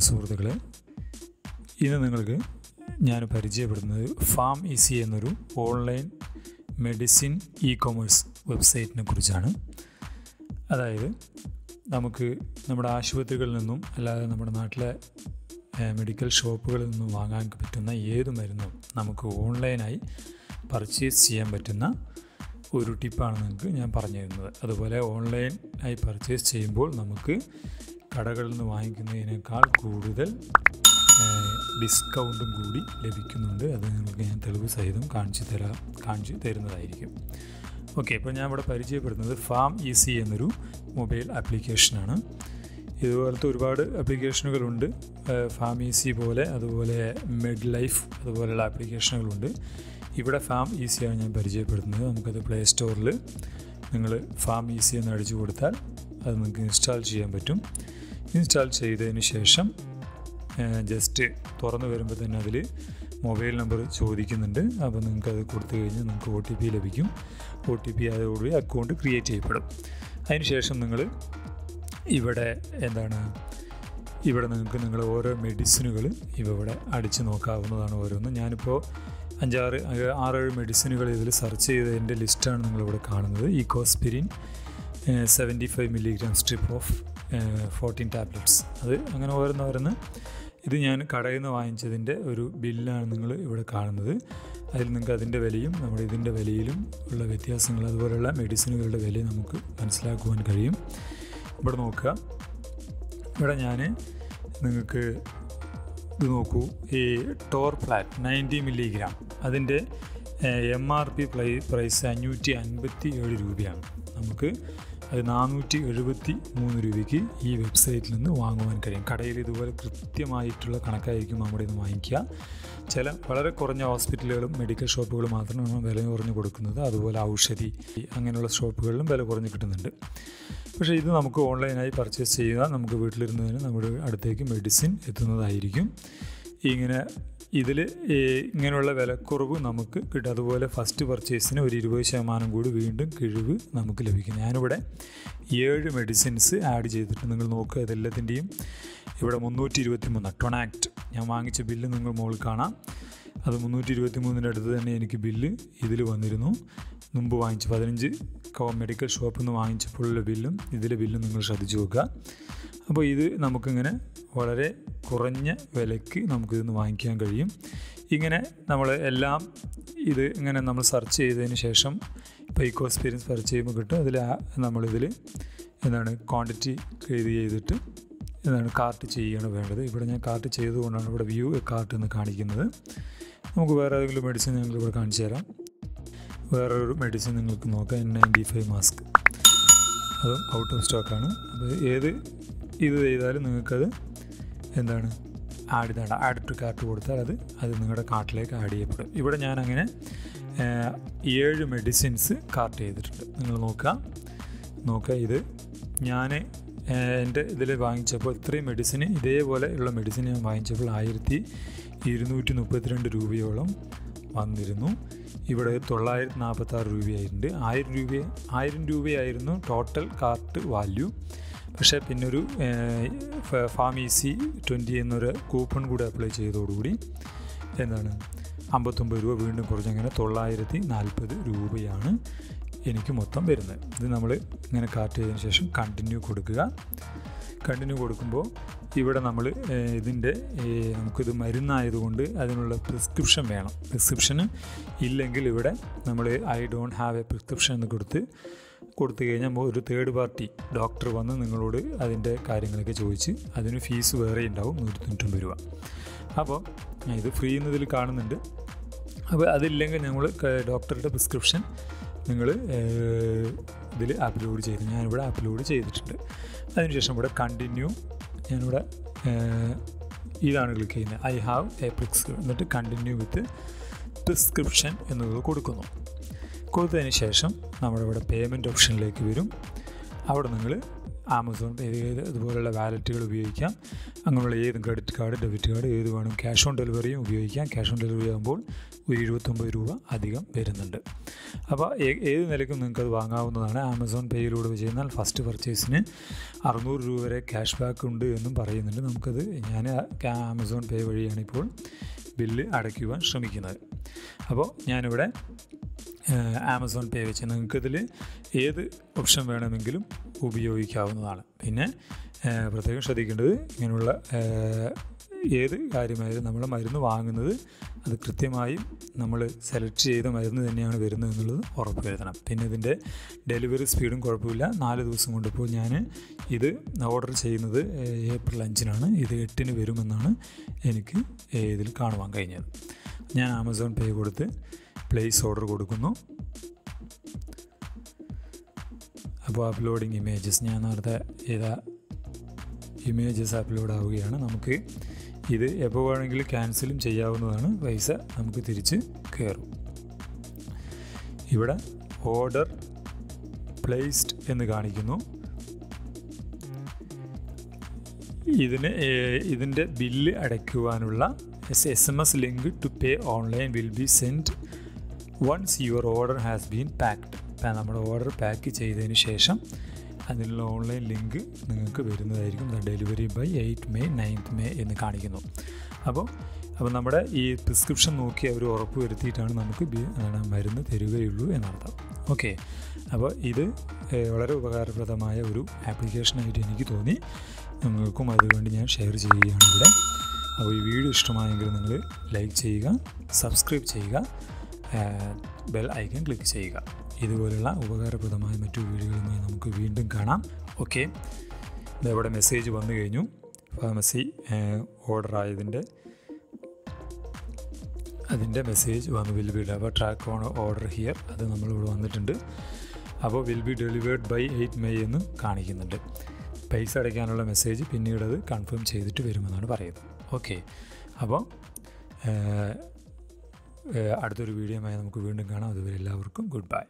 പ്രിയമുള്ള സുഹൃത്തുക്കളെ ഇന്ന് നിങ്ങൾക്ക് ഞാൻ പരിചയപ്പെടുന്നത് ഫാം ഈസി എന്നൊരു ഓൺലൈൻ മെഡിസിൻ ഇ കൊമേഴ്സ് വെബ്സൈറ്റിനെ കുറിച്ചാണ്. അതായത് നമുക്ക് നമ്മുടെ ആശുപത്രികളിൽ നിന്നും അല്ലാതെ നമ്മുടെ നാട്ടിലെ മെഡിക്കൽ ഷോപ്പുകളിൽ നിന്നും വാങ്ങാൻ പറ്റുന്ന ഏത് മരുന്നും നമുക്ക് ഓൺലൈനായി പർച്ചേസ് ചെയ്യാൻ പറ്റുന്ന ഒരു ടിപ്പാണ് നിങ്ങൾക്ക് ഞാൻ പറഞ്ഞു തരുന്നത് അതുപോലെ ഓൺലൈൻ ആയി പർച്ചേസ് ചെയ്യുമ്പോൾ നമുക്ക് കടകളിൽ നിന്ന് വാങ്ങിക്കുന്നതിനേക്കാൾ കൂടുതൽ ഡിസ്കൗണ്ടും കൂടി ലഭിക്കുന്നുണ്ട്. അത് നിങ്ങൾക്ക് ഞാൻ തെളിവ് സഹിതം കാണിച്ചു തരാം കാണിച്ചു തരുന്നതായിരിക്കും. ഓക്കെ ഇപ്പോൾ ഞാൻ ഇവിടെ പരിചയപ്പെടുന്നത് ഫാം ഈസി എന്നൊരു മൊബൈൽ ആപ്ലിക്കേഷനാണ് ഇതുപോലത്തെ ഒരുപാട് ആപ്ലിക്കേഷനുകളുണ്ട് ഫാം ഈസി പോലെ അതുപോലെ മെഡ് ലൈഫ് അതുപോലെയുള്ള ആപ്ലിക്കേഷനുകളുണ്ട് ഇവിടെ ഫാം ഈസിയാണ് ഞാൻ പരിചയപ്പെടുത്തുന്നത് നമുക്കത് പ്ലേ സ്റ്റോറിൽ നിങ്ങൾ ഫാം ഈസി എന്ന് അടിച്ചു കൊടുത്താൽ അത് നിങ്ങൾക്ക് ഇൻസ്റ്റാൾ ചെയ്യാൻ പറ്റും. ഇൻസ്റ്റാൾ ചെയ്തതിന് ശേഷം ജസ്റ്റ് തുറന്നു വരുമ്പോൾ തന്നെ അതിൽ മൊബൈൽ നമ്പർ ചോദിക്കുന്നുണ്ട്. അപ്പോൾ നിങ്ങൾക്ക് അത് കൊടുത്തു കഴിഞ്ഞാൽ നിങ്ങൾക്ക് ഒ ടി പി ലഭിക്കും. ഒ ടി പി അതോടുകൂടി അക്കൗണ്ട് ക്രിയേറ്റ് ചെയ്യപ്പെടും. അതിനുശേഷം നിങ്ങൾ ഇവിടെ എന്താണ് ഇവിടെ നിങ്ങൾക്ക് നിങ്ങൾ ഓരോ മെഡിസിനുകൾ ഇവിടെ അടിച്ച് നോക്കാവുന്നതാണ് ഓരോന്ന്. ഞാനിപ്പോൾ അഞ്ചാറ് ആറേഴ് മെഡിസിനുകൾ ഇതിൽ സെർച്ച് ചെയ്തതിന്റെ ലിസ്റ്റാണ് നിങ്ങളിവിടെ കാണുന്നത്. Ecosprin seventy five milligram strip of fourteen tablets അത് അങ്ങനെ ഓരോന്ന് ഓരോന്ന് ഇത് ഞാൻ കടയിൽ നിന്ന് വാങ്ങിച്ചതിന്റെ ഒരു ബില്ലാണ് നിങ്ങൾ ഇവിടെ കാണുന്നത്. അതിൽ നിങ്ങൾക്ക് അതിന്റെ വിലയും നമ്മുടെ ഇതിന്റെ വിലയിലും ഉള്ള വ്യത്യാസങ്ങൾ അതുപോലെയുള്ള മെഡിസിനുകളുടെ വില നമുക്ക് മനസ്സിലാക്കുവാൻ കഴിയും. ഇവിടെ നോക്കുക. ഇവിടെ ഞാൻ നിങ്ങൾക്ക് ഇത് നോക്കൂ. ഈ ടോർ ഫ്ലാറ്റ് നയന്റി മില്ലിഗ്രാം അതിന്റെ എം ആർ പി പ്രൈ പ്രൈസ് അഞ്ഞൂറ്റി അൻപത്തി ഏഴ് രൂപയാണ്. നമുക്ക് അത് നാനൂറ്റി എഴുപത്തി മൂന്ന് രൂപയ്ക്ക് ഈ വെബ്സൈറ്റിൽ നിന്ന് വാങ്ങുവാൻ കഴിയും. കടയിൽ ഇതുപോലെ കൃത്യമായിട്ടുള്ള കണക്കായിരിക്കും നമ്മുടെ ഇന്ന് വാങ്ങിക്കുക. ചില വളരെ കുറഞ്ഞ ഹോസ്പിറ്റലുകളും മെഡിക്കൽ ഷോപ്പുകളും മാത്രമാണ് വില കുറഞ്ഞ് കൊടുക്കുന്നത്. അതുപോലെ ഔഷധി അങ്ങനെയുള്ള ഷോപ്പുകളിലും വില കുറഞ്ഞ് കിട്ടുന്നുണ്ട്. പക്ഷേ ഇത് നമുക്ക് ഓൺലൈനായി പർച്ചേസ് ചെയ്യുക നമുക്ക് വീട്ടിലിരുന്ന് തന്നെ നമ്മുടെ അടുത്തേക്ക് മെഡിസിൻ എത്തുന്നതായിരിക്കും. ഇങ്ങനെ ഇതിൽ ഇങ്ങനെയുള്ള വിലക്കുറവ് നമുക്ക് കിട്ടും. അതുപോലെ ഫസ്റ്റ് പർച്ചേസിന് ഒരു ഇരുപത് ശതമാനം കൂടി വീണ്ടും കിഴിവ് നമുക്ക് ലഭിക്കും. ഞാനിവിടെ ഏഴ് മെഡിസിൻസ് ആഡ് ചെയ്തിട്ട് നിങ്ങൾ നോക്കുക ഇതെല്ലാത്തിന്റെയും ഇവിടെ മുന്നൂറ്റി ഇരുപത്തി മൂന്ന് ടൊണാക്ട് ഞാൻ വാങ്ങിച്ച ബില്ല് നിങ്ങൾ മുകളിൽ കാണാം. അത് മുന്നൂറ്റി ഇരുപത്തി മൂന്നിന്റെ അടുത്ത് തന്നെ എനിക്ക് ബില്ല് ഇതിൽ വന്നിരുന്നു. മുമ്പ് വാങ്ങിച്ച പതിനഞ്ച് മെഡിക്കൽ ഷോപ്പിൽ നിന്ന് വാങ്ങിച്ചപ്പോഴുള്ള ബില്ലും ഇതിലെ ബില്ലും നിങ്ങൾ ശ്രദ്ധിച്ചു നോക്കുക. അപ്പോൾ ഇത് നമുക്കിങ്ങനെ വളരെ കുറഞ്ഞ വിലയ്ക്ക് നമുക്കിതൊന്ന് വാങ്ങിക്കാൻ കഴിയും. ഇങ്ങനെ നമ്മൾ എല്ലാം ഇത് ഇങ്ങനെ നമ്മൾ സെർച്ച് ചെയ്തതിന് ശേഷം ഇപ്പോൾ ഇക്കോ എക്സ്പീരിയൻസ് സെർച്ച് ചെയ്യുമ്പോൾ കിട്ടും. അതിൽ നമ്മളിതിൽ എന്താണ് ക്വാണ്ടിറ്റി ഇത് ചെയ്തിട്ട് എന്താണ് കാർട്ട് ചെയ്യുകയാണ് വേണ്ടത്. ഇവിടെ ഞാൻ കാർട്ട് ചെയ്തുകൊണ്ടാണ് ഇവിടെ വ്യൂ കാർട്ട് എന്ന് കാണിക്കുന്നത്. നമുക്ക് വേറെ ഏതെങ്കിലും മെഡിസിൻ ഞങ്ങൾ ഇവിടെ കാണിച്ചു തരാം. വേറൊരു മെഡിസിൻ നിങ്ങൾക്ക് നോക്കാം. എൻ നയന്റി ഫൈവ് മാസ്ക് അതും ഔട്ട് ഓഫ് സ്റ്റോക്കാണ് അപ്പോൾ ഏത് ഇത് ചെയ്താൽ നിങ്ങൾക്കത് എന്താണ് ആഡ് ചെയ്താണ് ആഡ് ടു കാർട്ട് കൊടുത്താൽ അത് അത് നിങ്ങളുടെ കാർട്ടിലേക്ക് ആഡ് ചെയ്യപ്പെടും. ഇവിടെ ഞാനങ്ങനെ ഏഴ് മെഡിസിൻസ് കാർട്ട് ചെയ്തിട്ടുണ്ട്. നിങ്ങൾ നോക്കുക. നോക്കുക ഇത്. ഞാൻ എന്റെ ഇതിൽ വാങ്ങിച്ചപ്പോൾ ഇത്രയും മെഡിസിന് ഇതേപോലെ ഉള്ള മെഡിസിൻ ഞാൻ വാങ്ങിച്ചപ്പോൾ ആയിരത്തി ഇരുന്നൂറ്റി മുപ്പത്തിരണ്ട് രൂപയോളം വന്നിരുന്നു. ഇവിടെ തൊള്ളായിരത്തി നാൽപ്പത്താറ് രൂപയായിട്ടുണ്ട്. ആയിരം രൂപ ആയിരം രൂപയായിരുന്നു ടോട്ടൽ കാർട്ട് വാല്യൂ പക്ഷേ പിന്നൊരു ഫാമീസി ട്വന്റി എന്നൊരു കൂപ്പൺ കൂടെ അപ്ലൈ ചെയ്തതോടുകൂടി എന്താണ് അമ്പത്തൊമ്പത് രൂപ വീണ്ടും കുറച്ചങ്ങനെ തൊള്ളായിരത്തി നാൽപ്പത് രൂപയാണ് എനിക്ക് മൊത്തം വരുന്നത്. ഇത് നമ്മൾ ഇങ്ങനെ കാർട്ട് ചെയ്തതിന് ശേഷം കണ്ടിന്യൂ കൊടുക്കുക. കണ്ടിന്യൂ കൊടുക്കുമ്പോൾ ഇവിടെ നമ്മൾ ഇതിന്റെ നമുക്കിത് മരുന്നായതുകൊണ്ട് അതിനുള്ള പ്രിസ്ക്രിപ്ഷൻ വേണം. പ്രിസ്ക്രിപ്ഷന് ഇല്ലെങ്കിൽ ഇവിടെ നമ്മൾ I don't have a prescription എന്ന് കൊടുത്ത് കൊടുത്തു കഴിഞ്ഞാൽ ഒരു തേർഡ് പാർട്ടി ഡോക്ടർ വന്ന് നിങ്ങളോട് അതിന്റെ കാര്യങ്ങളൊക്കെ ചോദിച്ച് അതിന് ഫീസ് വേറെ ഉണ്ടാവും നൂറ്റി തൊണ്ണൂറ്റൊമ്പത് രൂപ. അപ്പോൾ ഇത് ഫ്രീ എന്നതിൽ കാണുന്നുണ്ട്. അപ്പോൾ അതില്ലെങ്കിൽ ഞങ്ങൾ ഡോക്ടറുടെ പ്രിസ്ക്രിപ്ഷൻ നിങ്ങൾ ഇതിൽ അപ്ലോഡ് ചെയ്തു ഞാനിവിടെ അപ്ലോഡ് ചെയ്തിട്ടുണ്ട്. അതിനുശേഷം ഇവിടെ കണ്ടിന്യൂ ഞാനിവിടെ ഇതാണ് ക്ലിക്ക് ചെയ്യുന്നത്. ഐ ഹാവ് എ പ്രിസ്ക്രിപ്ഷൻ എന്നിട്ട് കണ്ടിന്യൂ വിത്ത് പ്രിസ്ക്രിപ്ഷൻ എന്നത് കൊടുക്കുന്നു. കൊടുത്തതിന് ശേഷം നമ്മുടെ ഇവിടെ പേയ്മെന്റ് ഓപ്ഷനിലേക്ക് വരും. അവിടെ നിങ്ങൾ ആമസോൺ പേ ചെയ്ത് ഇതുപോലുള്ള വാലറ്റുകൾ ഉപയോഗിക്കാം. അങ്ങനെയുള്ള ഏത് ക്രെഡിറ്റ് കാർഡ് ഡെബിറ്റ് കാർഡ് ഏത് വേണം ക്യാഷ് ഓൺ ഡെലിവറിയും ഉപയോഗിക്കാം. ക്യാഷ് ഓൺ ഡെലിവറി ആകുമ്പോൾ ഒരു എഴുപത്തൊമ്പത് രൂപ അധികം വരുന്നുണ്ട്. അപ്പോൾ ഏത് നിലയ്ക്കും നിങ്ങൾക്കത് വാങ്ങാവുന്നതാണ്. ആമസോൺ പേയിലൂടെ ചെയ്യുന്നാൽ ഫസ്റ്റ് പർച്ചേസിന് അറുന്നൂറ് രൂപ വരെ ക്യാഷ് ബാക്ക് ഉണ്ട് എന്നും പറയുന്നുണ്ട്. നമുക്കത് ഞാൻ ആമസോൺ പേ വഴിയാണ് ഇപ്പോൾ ബില്ല് അടയ്ക്കുവാൻ ശ്രമിക്കുന്നത്. അപ്പോൾ ഞാനിവിടെ ആമസോൺ പേ വെച്ച് നിങ്ങൾക്കിതിൽ ഏത് ഓപ്ഷൻ വേണമെങ്കിലും ഉപയോഗിക്കാവുന്നതാണ്. പിന്നെ പ്രത്യേകം ശ്രദ്ധിക്കേണ്ടത് ഇങ്ങനെയുള്ള ഏത് കാര്യമായാലും നമ്മൾ മരുന്ന് വാങ്ങുന്നത് അത് കൃത്യമായും നമ്മൾ സെലക്ട് ചെയ്ത മരുന്ന് തന്നെയാണ് വരുന്നത് എന്നുള്ളത് ഉറപ്പ് വരുത്തണം. പിന്നെ ഇതിന്റെ ഡെലിവറി സ്പീഡും കുഴപ്പമില്ല. നാല് ദിവസം കൊണ്ട് ഇപ്പോൾ ഞാൻ ഇത് ഓർഡർ ചെയ്യുന്നത് ഏപ്രിൽ അഞ്ചിനാണ്. ഇത് എട്ടിന് വരുമെന്നാണ് എനിക്ക് ഇതിൽ കാണുവാൻ കഴിഞ്ഞത്. ഞാൻ ആമസോൺ പേ കൊടുത്ത് പ്ലേസ് ഓർഡർ കൊടുക്കുന്നു. അപ്പോൾ അപ്ലോഡിങ് ഇമേജസ് ഞാൻ നേരത്തെ ഏതാ ഇമേജസ് അപ്ലോഡ് ആവുകയാണ്. നമുക്ക് ഇത് എപ്പോൾ വേണമെങ്കിലും ക്യാൻസലും ചെയ്യാവുന്നതാണ്. പൈസ നമുക്ക് തിരിച്ച് കയറും. ഇവിടെ ഓർഡർ പ്ലേസ്ഡ് എന്ന് കാണിക്കുന്നു. ഇതിന് ഇതിന്റെ bill അടയ്ക്കുവാനുള്ള S S M S link to pay online will be send once your order has been packed നമ്മുടെ ഓർഡർ പാക്ക് ചെയ്തതിന് ശേഷം അതിനുള്ള ഓൺലൈൻ ലിങ്ക് നിങ്ങൾക്ക് വരുന്നതായിരിക്കും. Delivery by eight May ninth May എന്ന് കാണിക്കുന്നു. അപ്പോൾ അപ്പോൾ നമ്മുടെ ഈ പ്രിസ്ക്രിപ്ഷൻ നോക്കി അവർ ഉറപ്പ് വരുത്തിയിട്ടാണ് നമുക്ക് മരുന്ന് തരികയുള്ളൂ എന്നർത്ഥം. ഓക്കെ അപ്പോൾ ഇത് വളരെ ഉപകാരപ്രദമായ ഒരു ആപ്ലിക്കേഷനായിട്ട് എനിക്ക് തോന്നി. നിങ്ങൾക്കും അതുകൊണ്ട് ഞാൻ ഷെയർ ചെയ്യുകയാണ് ഇവിടെ. അപ്പോൾ ഈ വീഡിയോ ഇഷ്ടമായെങ്കിൽ നിങ്ങൾ ലൈക്ക് ചെയ്യുക സബ്സ്ക്രൈബ് ചെയ്യുക. ബെൽ ഐക്കൺ ക്ലിക്ക് ചെയ്യുക. ഇതുപോലുള്ള ഉപകാരപ്രദമായ മറ്റു വീഡിയോകളുമായി നമുക്ക് വീണ്ടും കാണാം. ഓക്കെ ഇവിടെ മെസ്സേജ് വന്നു കഴിഞ്ഞു. ഫാർമസി ഓർഡർ ആയതിന്റെ അതിന്റെ മെസ്സേജ് വന്നു. വിൽ ബി അപ്പോൾ ട്രാക്ക് ഓൺ ഓർഡർ ഹിയർ അത് നമ്മളിവിടെ വന്നിട്ടുണ്ട്. അപ്പോൾ will be delivered by eight May എന്ന് കാണിക്കുന്നുണ്ട്. പൈസ അടയ്ക്കാനുള്ള മെസ്സേജ് പിന്നീട് അത് കൺഫേം ചെയ്തിട്ട് വരുമെന്നാണ് പറയുന്നത്. ഓക്കെ അപ്പോൾ അടുത്തൊരു വീഡിയോയുമായി നമുക്ക് വീണ്ടും കാണാം. അതുവരെ എല്ലാവർക്കും ഗുഡ് ബൈ.